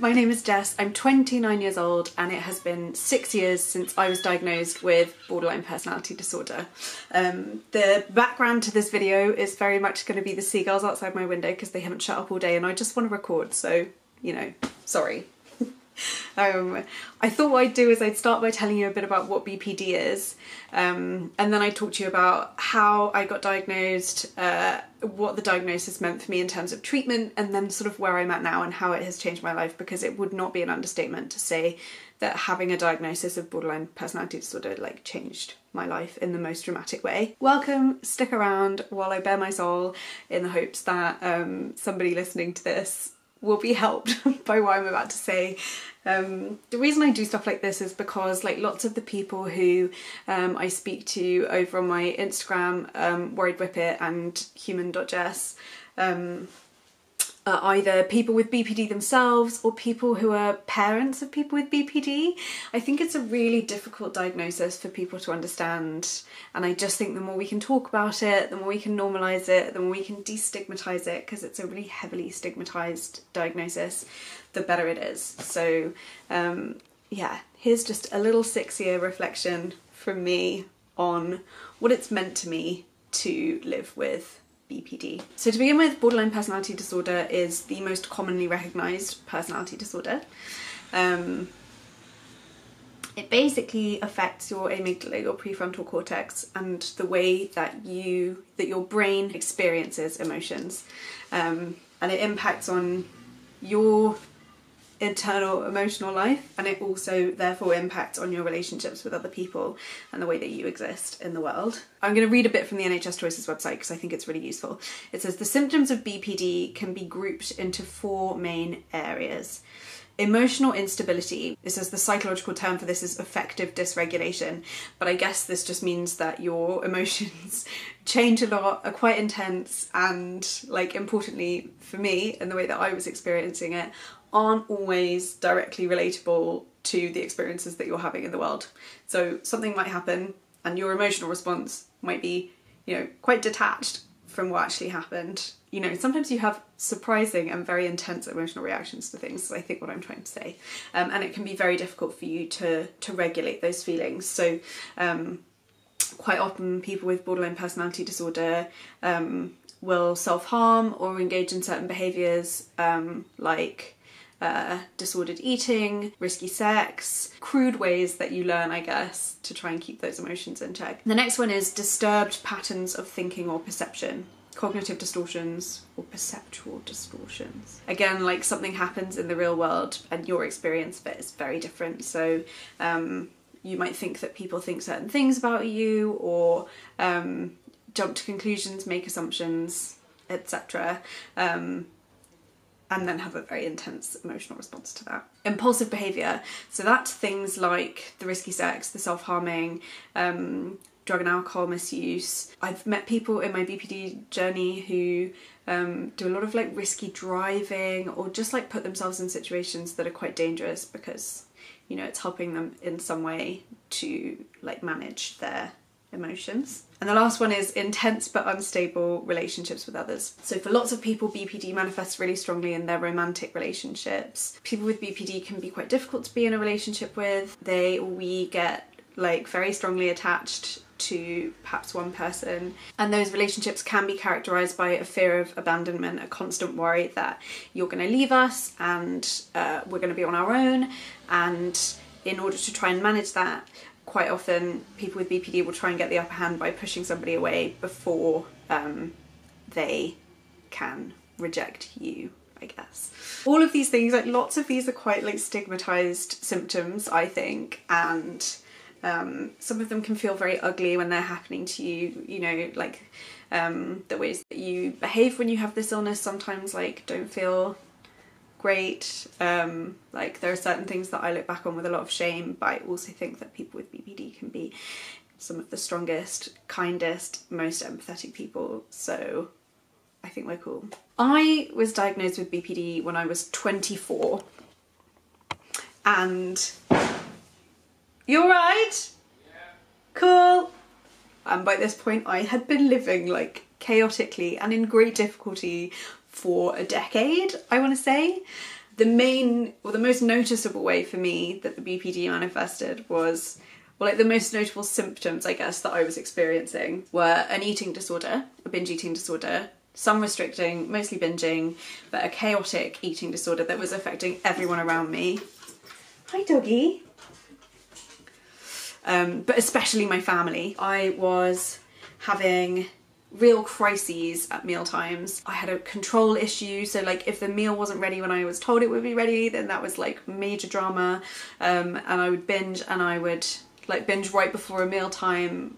my name is Jess. I'm 29 years old and it has been six years since I was diagnosed with borderline personality disorder. Um, the background to this video is very much going to be the seagulls outside my window because they haven't shut up all day and I just want to record, so, you know, sorry. Um, I thought what I'd do is I'd start by telling you a bit about what BPD is, um, and then I'd talk to you about how I got diagnosed, uh, what the diagnosis meant for me in terms of treatment, and then sort of where I'm at now and how it has changed my life. Because it would not be an understatement to say that having a diagnosis of borderline personality disorder like changed my life in the most dramatic way. Welcome, stick around while I bare my soul in the hopes that um, somebody listening to this will be helped by what I'm about to say. Um, the reason I do stuff like this is because like lots of the people who um, I speak to over on my Instagram, um, Worried Whippet and Human.jess, um, are either people with BPD themselves or people who are parents of people with BPD. I think it's a really difficult diagnosis for people to understand, and I just think the more we can talk about it, the more we can normalise it, the more we can destigmatise it, because it's a really heavily stigmatised diagnosis, the better it is. So, um, yeah, here's just a little six year reflection from me on what it's meant to me to live with BPD. So to begin with, borderline personality disorder is the most commonly recognised personality disorder. Um, it basically affects your amygdala, your prefrontal cortex, and the way that you that your brain experiences emotions, um, and it impacts on your internal emotional life and it also therefore impacts on your relationships with other people and the way that you exist in the world. I'm going to read a bit from the NHS Choices website because I think it's really useful. It says the symptoms of BPD can be grouped into four main areas. Emotional instability, this is the psychological term for this is affective dysregulation, but I guess this just means that your emotions change a lot, are quite intense, and like importantly for me, and the way that I was experiencing it, aren't always directly relatable to the experiences that you're having in the world. So something might happen and your emotional response might be, you know, quite detached from what actually happened. You know, sometimes you have surprising and very intense emotional reactions to things, I think what I'm trying to say. Um, and it can be very difficult for you to, to regulate those feelings. So um, quite often people with borderline personality disorder um, will self-harm or engage in certain behaviours um, like uh, disordered eating, risky sex, crude ways that you learn, I guess, to try and keep those emotions in check. The next one is disturbed patterns of thinking or perception cognitive distortions or perceptual distortions. Again, like something happens in the real world and your experience of it is very different. So um, you might think that people think certain things about you or um, jump to conclusions, make assumptions, etc. Um, and then have a very intense emotional response to that. Impulsive behaviour, so that's things like the risky sex, the self harming, um, drug and alcohol misuse. I've met people in my BPD journey who um, do a lot of like risky driving or just like put themselves in situations that are quite dangerous because you know it's helping them in some way to like manage their emotions. And the last one is intense but unstable relationships with others. So, for lots of people, BPD manifests really strongly in their romantic relationships. People with BPD can be quite difficult to be in a relationship with. They we get like very strongly attached to perhaps one person and those relationships can be characterized by a fear of abandonment a constant worry that you're going to leave us and uh, we're going to be on our own and in order to try and manage that quite often people with BPD will try and get the upper hand by pushing somebody away before um, they can reject you I guess. All of these things, like lots of these are quite like stigmatized symptoms, I think, and um, some of them can feel very ugly when they're happening to you, you know, like um, the ways that you behave when you have this illness sometimes like don't feel great. Um, like there are certain things that I look back on with a lot of shame, but I also think that people with BPD can be some of the strongest, kindest, most empathetic people. So I think we're cool. I was diagnosed with BPD when I was 24 and you're right? Yeah. Cool. And by this point I had been living like chaotically and in great difficulty for a decade, I want to say. the main or the most noticeable way for me that the BPD manifested was well, like the most notable symptoms, I guess, that I was experiencing were an eating disorder, a binge eating disorder, some restricting, mostly binging, but a chaotic eating disorder that was affecting everyone around me. Hi, doggy. Um, but especially my family. I was having real crises at meal times. I had a control issue, so like if the meal wasn't ready when I was told it would be ready, then that was like major drama. Um, and I would binge and I would like binge right before a meal time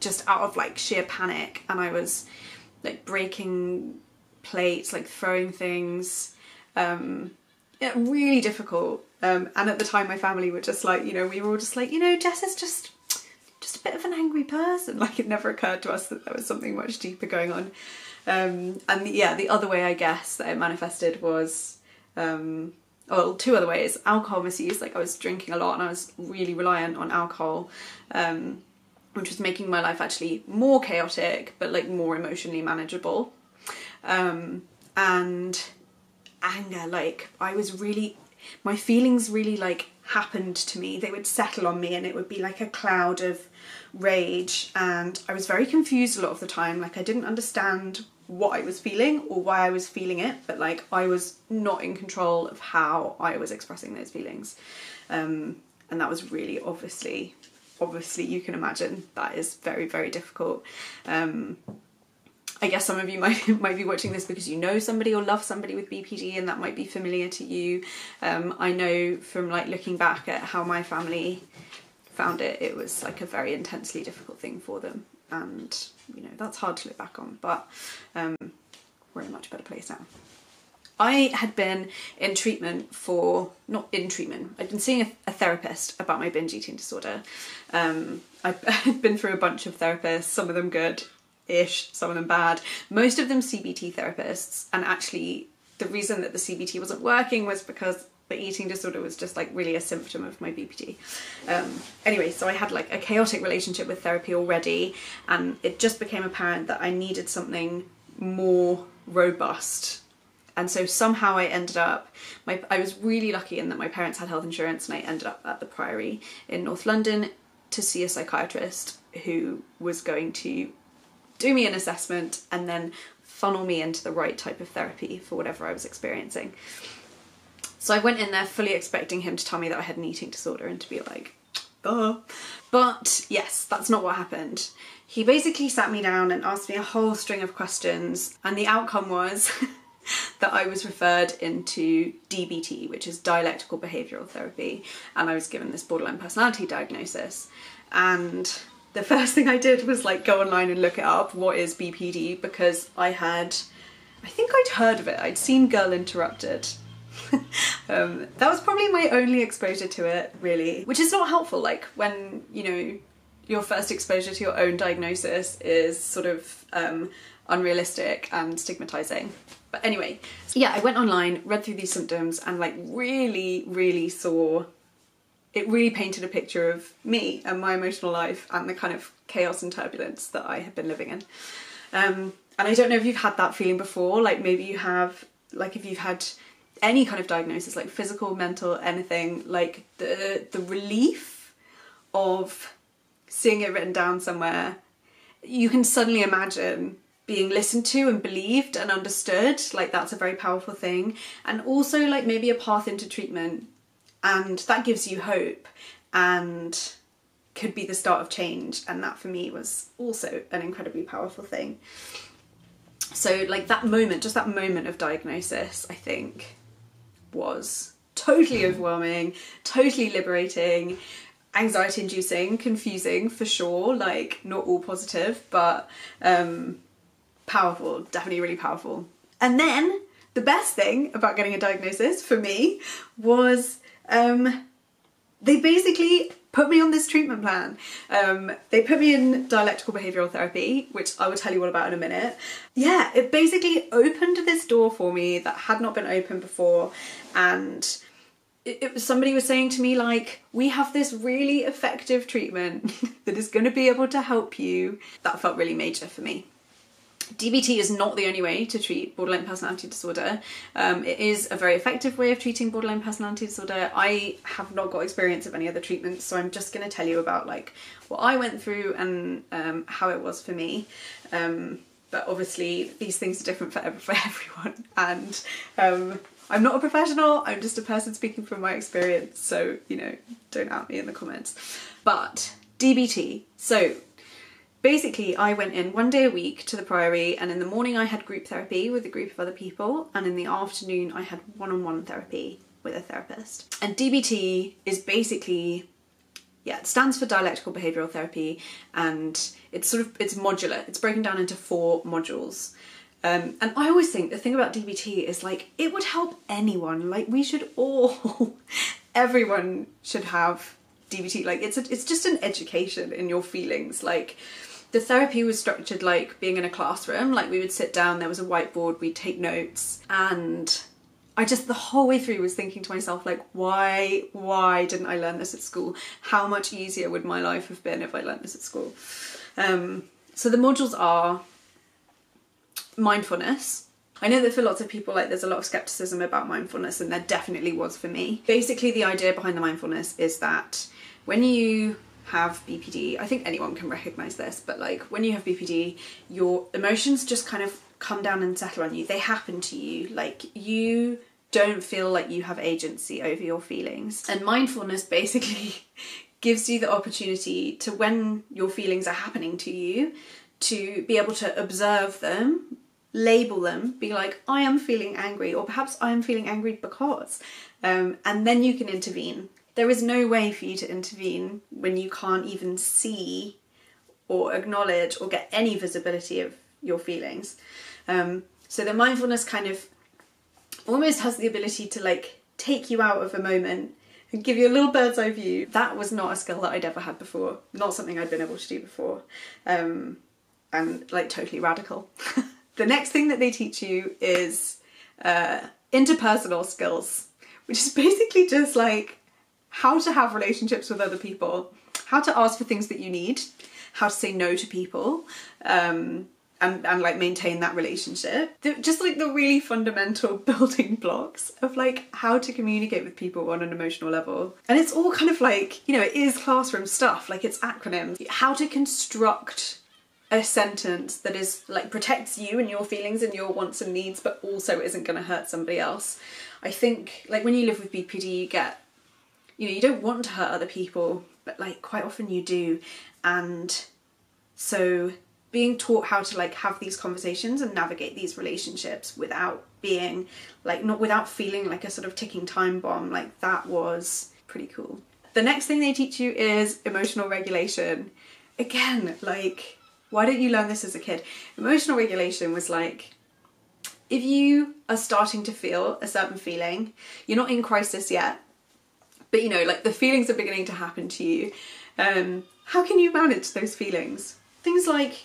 just out of like sheer panic and I was like breaking plates, like throwing things. Um, yeah, really difficult. Um, and at the time, my family were just like, you know, we were all just like, you know, Jess is just just a bit of an angry person. Like it never occurred to us that there was something much deeper going on. Um, and the, yeah, the other way I guess that it manifested was, um, well, two other ways: alcohol misuse. Like I was drinking a lot and I was really reliant on alcohol. Um, which was making my life actually more chaotic but like more emotionally manageable um, and anger like i was really my feelings really like happened to me they would settle on me and it would be like a cloud of rage. And i was very confused a lot of the time. Like i didn't understand what i was feeling or why i was feeling it but like i was not in control of how i was expressing those feelings. Um, and that was really obviously obviously you can imagine that is very very difficult. Um, I guess some of you might might be watching this because you know somebody or love somebody with BPD, and that might be familiar to you. Um, I know from like looking back at how my family found it, it was like a very intensely difficult thing for them, and you know that's hard to look back on. But um, we're in a much better place now. I had been in treatment for, not in treatment, I'd been seeing a, a therapist about my binge eating disorder. Um, I've been through a bunch of therapists, some of them good ish, some of them bad, most of them CBT therapists. And actually, the reason that the CBT wasn't working was because the eating disorder was just like really a symptom of my BPD. Um, anyway, so I had like a chaotic relationship with therapy already, and it just became apparent that I needed something more robust and so somehow I ended up my I was really lucky in that my parents had health insurance and I ended up at the Priory in North London to see a psychiatrist who was going to do me an assessment and then funnel me into the right type of therapy for whatever I was experiencing. So I went in there fully expecting him to tell me that I had an eating disorder and to be like, duh. But yes, that's not what happened. He basically sat me down and asked me a whole string of questions, and the outcome was that I was referred into DBT, which is dialectical behavioural therapy, and I was given this borderline personality diagnosis. And the first thing I did was like go online and look it up. What is BPD? Because I had, I think I'd heard of it. I'd seen Girl Interrupted. um, that was probably my only exposure to it, really, which is not helpful. Like when you know your first exposure to your own diagnosis is sort of um, unrealistic and stigmatizing. But anyway, yeah, I went online, read through these symptoms, and like really, really saw it really painted a picture of me and my emotional life and the kind of chaos and turbulence that I had been living in. Um, and I don't know if you've had that feeling before, like maybe you have, like if you've had any kind of diagnosis, like physical, mental, anything, like the the relief of seeing it written down somewhere, you can suddenly imagine being listened to and believed and understood like that's a very powerful thing and also like maybe a path into treatment and that gives you hope and could be the start of change and that for me was also an incredibly powerful thing so like that moment just that moment of diagnosis i think was totally overwhelming totally liberating anxiety inducing confusing for sure like not all positive but um powerful, definitely really powerful. And then the best thing about getting a diagnosis for me was um, they basically put me on this treatment plan. Um, they put me in dialectical behavioural therapy, which I will tell you all about in a minute. Yeah, it basically opened this door for me that had not been open before, and it, it was somebody was saying to me like, "We have this really effective treatment that is going to be able to help you." That felt really major for me. DBT is not the only way to treat borderline personality disorder. Um, it is a very effective way of treating borderline personality disorder. I have not got experience of any other treatments, so I'm just going to tell you about like what I went through and um, how it was for me. Um, but obviously, these things are different for, for everyone, and um, I'm not a professional. I'm just a person speaking from my experience. So you know, don't at me in the comments. But DBT. So basically I went in one day a week to the Priory and in the morning I had group therapy with a group of other people and in the afternoon I had one-on-one therapy with a therapist. And DBT is basically yeah, it stands for dialectical behavioral therapy and it's sort of it's modular. It's broken down into four modules. Um, and I always think the thing about DBT is like it would help anyone. Like we should all, everyone should have DBT. Like it's a, it's just an education in your feelings. Like the therapy was structured like being in a classroom. Like we would sit down, there was a whiteboard, we'd take notes, and I just the whole way through was thinking to myself like, why, why didn't I learn this at school? How much easier would my life have been if I learned this at school? Um, so the modules are mindfulness. I know that for lots of people, like there's a lot of skepticism about mindfulness, and there definitely was for me. Basically, the idea behind the mindfulness is that when you have BPD, I think anyone can recognize this, but like when you have BPD, your emotions just kind of come down and settle on you. They happen to you. Like you don't feel like you have agency over your feelings. And mindfulness basically gives you the opportunity to, when your feelings are happening to you, to be able to observe them, label them, be like, I am feeling angry, or perhaps I am feeling angry because, um, and then you can intervene there is no way for you to intervene when you can't even see or acknowledge or get any visibility of your feelings. Um, so the mindfulness kind of almost has the ability to like take you out of a moment and give you a little bird's eye view. That was not a skill that I'd ever had before, not something I'd been able to do before, um, and like totally radical. the next thing that they teach you is uh, interpersonal skills, which is basically just like how to have relationships with other people, how to ask for things that you need, how to say no to people, um, and, and like maintain that relationship. Just like the really fundamental building blocks of like how to communicate with people on an emotional level. And it's all kind of like, you know, it is classroom stuff, like it's acronyms. How to construct a sentence that is like protects you and your feelings and your wants and needs, but also isn't going to hurt somebody else. I think like when you live with BPD, you get you know, you don't want to hurt other people, but like quite often you do. And so being taught how to like have these conversations and navigate these relationships without being like not without feeling like a sort of ticking time bomb, like that was pretty cool. The next thing they teach you is emotional regulation. Again, like why don't you learn this as a kid? Emotional regulation was like if you are starting to feel a certain feeling, you're not in crisis yet, but you know, like the feelings are beginning to happen to you. Um, how can you manage those feelings? Things like,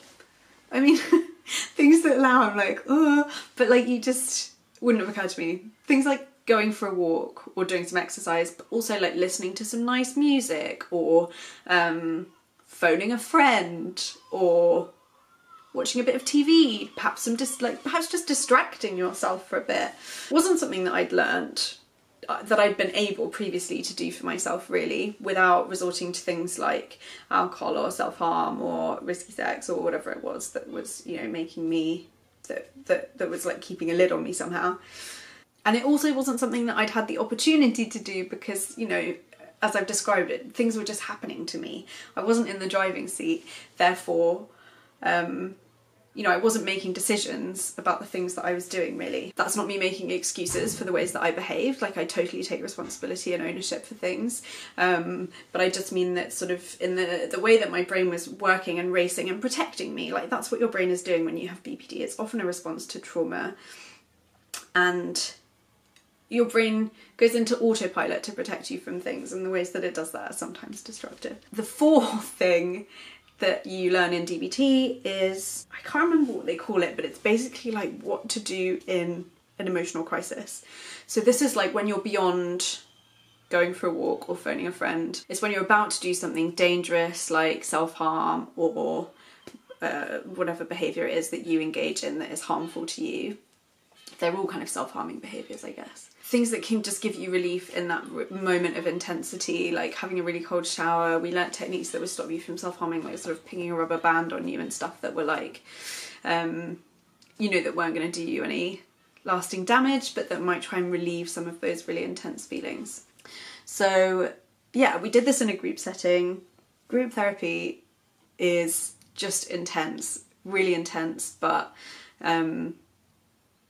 I mean, things that now I'm like, oh, but like you just wouldn't have occurred to me. Things like going for a walk or doing some exercise, but also like listening to some nice music or um, phoning a friend or watching a bit of TV, perhaps some just like perhaps just distracting yourself for a bit. It wasn't something that I'd learned that I'd been able previously to do for myself really without resorting to things like alcohol or self-harm or risky sex or whatever it was that was you know making me that that, that was like keeping a lid on me somehow. And it also wasn't something that I'd had the opportunity to do because you know as I've described it things were just happening to me. I wasn't in the driving seat therefore um, you know, I wasn't making decisions about the things that I was doing really. That's not me making excuses for the ways that I behaved, like I totally take responsibility and ownership for things. Um, but I just mean that sort of in the, the way that my brain was working and racing and protecting me, like that's what your brain is doing when you have BPD. It's often a response to trauma. And your brain goes into autopilot to protect you from things and the ways that it does that are sometimes destructive. The fourth thing that you learn in DBT is, I can't remember what they call it, but it's basically like what to do in an emotional crisis. So this is like when you're beyond going for a walk or phoning a friend. It's when you're about to do something dangerous like self-harm or uh, whatever behavior it is that you engage in that is harmful to you. They're all kind of self harming behaviors, I guess. Things that can just give you relief in that moment of intensity, like having a really cold shower. We learnt techniques that would stop you from self harming, like sort of pinging a rubber band on you and stuff that were like, um, you know, that weren't going to do you any lasting damage, but that might try and relieve some of those really intense feelings. So, yeah, we did this in a group setting. Group therapy is just intense, really intense, but um,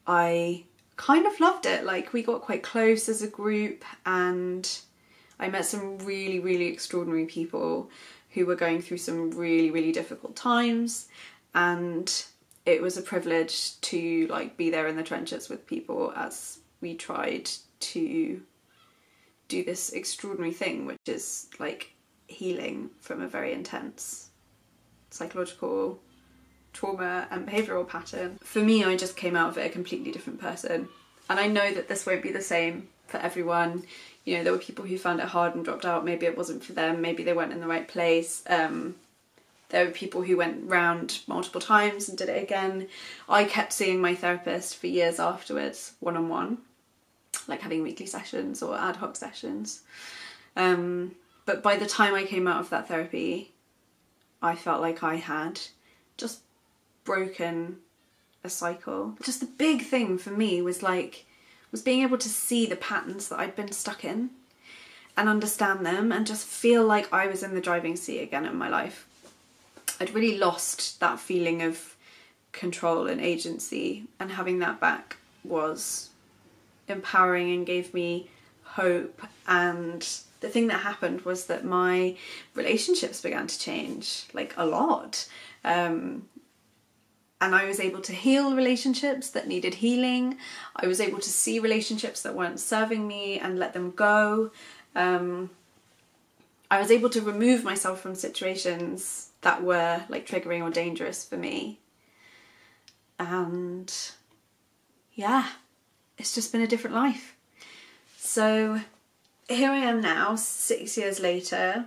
I kind of loved it. Like, we got quite close as a group, and I met some really, really extraordinary people who were going through some really, really difficult times, and it was a privilege to like be there in the trenches with people as we tried to do this extraordinary thing, which is like healing from a very intense psychological trauma and behavioural pattern. For me, I just came out of it a completely different person. And I know that this won't be the same for everyone. You know, there were people who found it hard and dropped out. Maybe it wasn't for them. Maybe they weren't in the right place. Um, there were people who went round multiple times and did it again. I kept seeing my therapist for years afterwards, one on one, like having weekly sessions or ad hoc sessions. Um, but by the time I came out of that therapy, I felt like I had just broken a cycle. Just the big thing for me was like was being able to see the patterns that I'd been stuck in and understand them and just feel like I was in the driving seat again in my life. I'd really lost that feeling of control and agency, and having that back was empowering and gave me hope. And the thing that happened was that my relationships began to change like a lot. Um, and I was able to heal relationships that needed healing. I was able to see relationships that weren't serving me and let them go. Um, I was able to remove myself from situations that were like triggering or dangerous for me. And yeah, it's just been a different life. So here I am now, six years later.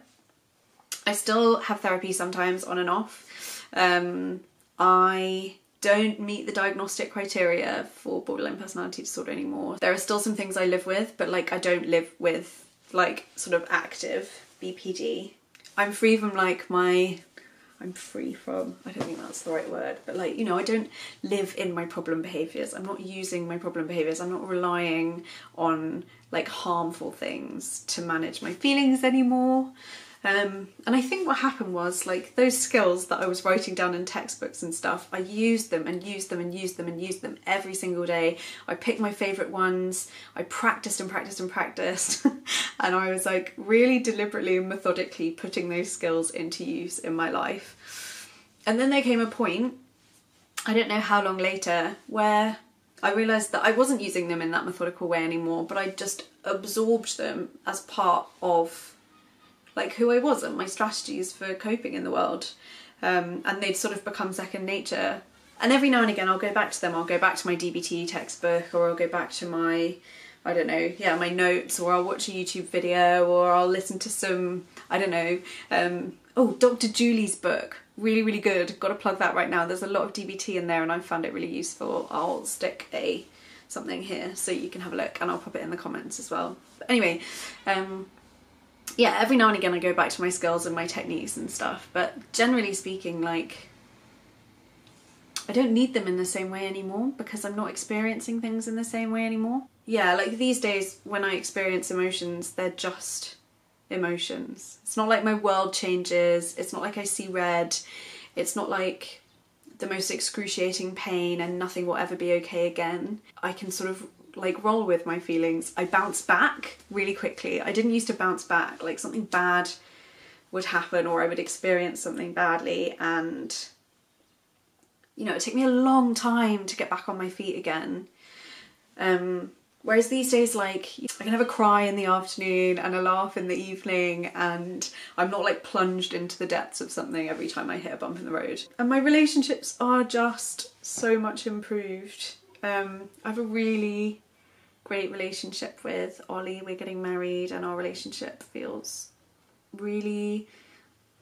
I still have therapy sometimes on and off. Um, I don't meet the diagnostic criteria for borderline personality disorder anymore. There are still some things I live with, but like I don't live with like sort of active BPD. I'm free from like my I'm free from I don't think that's the right word, but like, you know, I don't live in my problem behaviors. I'm not using my problem behaviors. I'm not relying on like harmful things to manage my feelings anymore. Um, and I think what happened was like those skills that I was writing down in textbooks and stuff, I used them and used them and used them and used them every single day. I picked my favourite ones, I practiced and practiced and practiced, and I was like really deliberately and methodically putting those skills into use in my life. And then there came a point, I don't know how long later, where I realised that I wasn't using them in that methodical way anymore, but I just absorbed them as part of like who I was and my strategies for coping in the world. Um, and they'd sort of become second nature. And every now and again, I'll go back to them. I'll go back to my DBT textbook, or I'll go back to my, I don't know, yeah, my notes, or I'll watch a YouTube video, or I'll listen to some, I don't know, um, oh, Dr. Julie's book. Really, really good. Got to plug that right now. There's a lot of DBT in there, and I found it really useful. I'll stick a something here so you can have a look, and I'll pop it in the comments as well. But anyway, um, yeah, every now and again I go back to my skills and my techniques and stuff, but generally speaking, like, I don't need them in the same way anymore because I'm not experiencing things in the same way anymore. Yeah, like these days when I experience emotions, they're just emotions. It's not like my world changes, it's not like I see red, it's not like the most excruciating pain and nothing will ever be okay again. I can sort of like roll with my feelings. I bounce back really quickly. I didn't used to bounce back. Like something bad would happen or I would experience something badly and you know, it took me a long time to get back on my feet again. Um, whereas these days, like, I can have a cry in the afternoon and a laugh in the evening, and I'm not like plunged into the depths of something every time I hit a bump in the road. And my relationships are just so much improved. Um, I have a really great relationship with Ollie. We're getting married, and our relationship feels really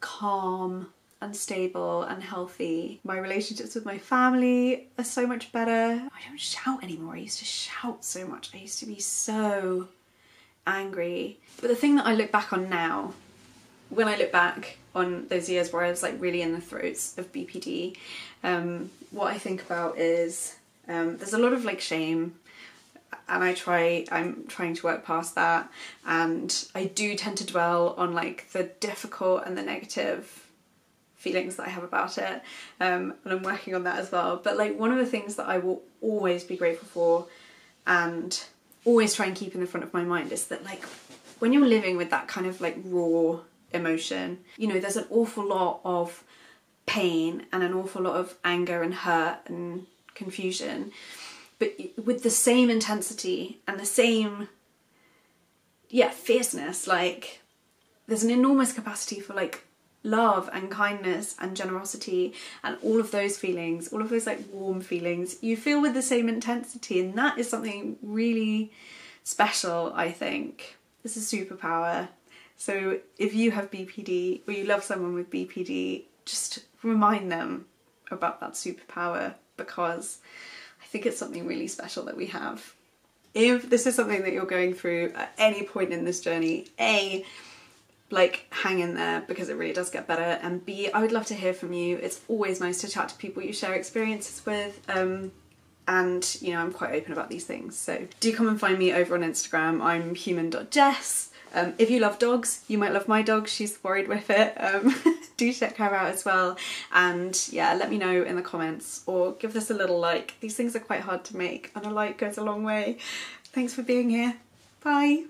calm and stable and healthy. My relationships with my family are so much better. I don't shout anymore. I used to shout so much. I used to be so angry. But the thing that I look back on now, when I look back on those years where I was like really in the throes of BPD, um, what I think about is um, there's a lot of like shame and I try I'm trying to work past that. And I do tend to dwell on like the difficult and the negative feelings that I have about it um, and I'm working on that as well. But like one of the things that I will always be grateful for and always try and keep in the front of my mind is that like when you're living with that kind of like raw emotion you know there's an awful lot of pain and an awful lot of anger and hurt and confusion but with the same intensity and the same yeah fierceness like there's an enormous capacity for like love and kindness and generosity and all of those feelings all of those like warm feelings. You feel with the same intensity and that is something really special i think. It's a superpower. So if you have bpd or you love someone with bpd just remind them about that superpower because think it's something really special that we have. If this is something that you're going through at any point in this journey, A, like hang in there because it really does get better and B, I would love to hear from you. It's always nice to chat to people you share experiences with. Um, and you know I'm quite open about these things so do come and find me over on Instagram I'm human.jess um, if you love dogs, you might love my dog, she's Worried Whippet. Um, do check her out as well. And yeah, let me know in the comments or give this a little like. These things are quite hard to make and a like goes a long way. Thanks for being here. Bye.